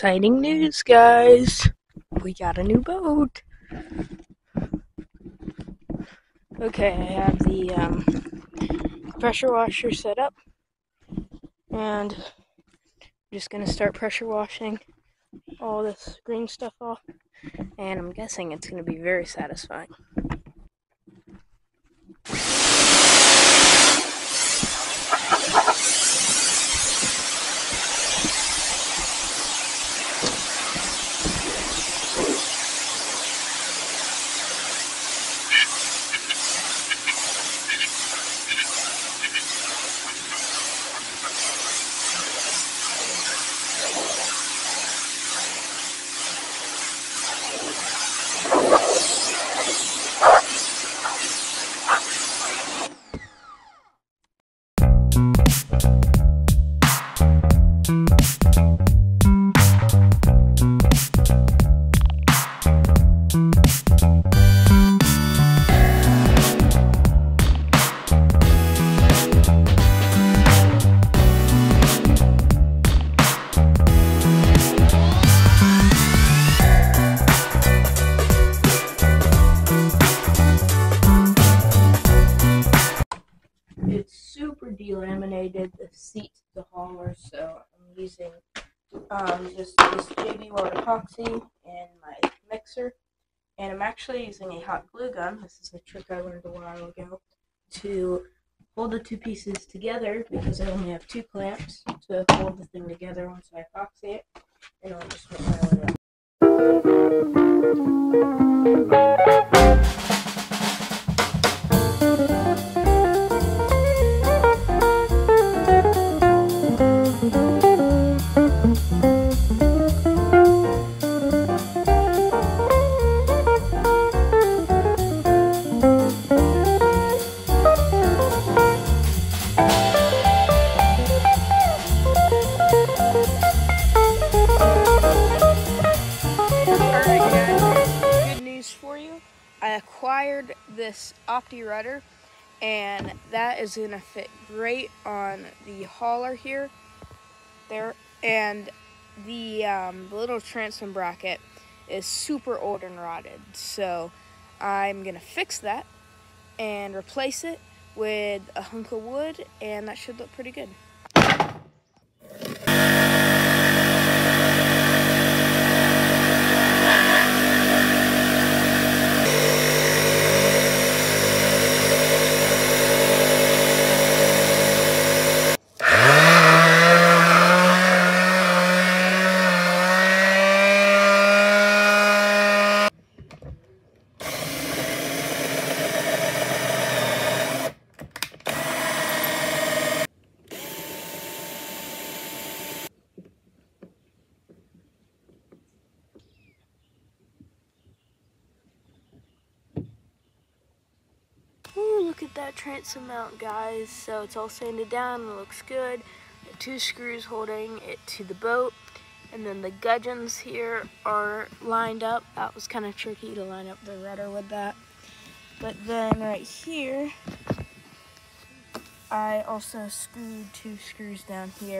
Exciting news, guys! We got a new boat! Okay, I have the um, pressure washer set up, and I'm just gonna start pressure washing all this green stuff off, and I'm guessing it's gonna be very satisfying. Delaminated, the seat, the hauler, so I'm using um, just this JB Weld epoxy and my mixer. And I'm actually using a hot glue gun, this is a trick I learned a while ago, to hold the two pieces together because I only have two clamps to hold the thing together once I epoxy it. And I'll just put my way up. This Opti rudder and that is going to fit great on the hauler here. There and the, um, little transom bracket is super old and rotted. So I'm going to fix that and replace it with a hunk of wood and that should look pretty good. That transom mount, guys. So it's all sanded down looks good. Two screws holding it to the boat. And then the gudgeons here are lined up. That was kind of tricky to line up the rudder with that. But then right here, I also screwed two screws down here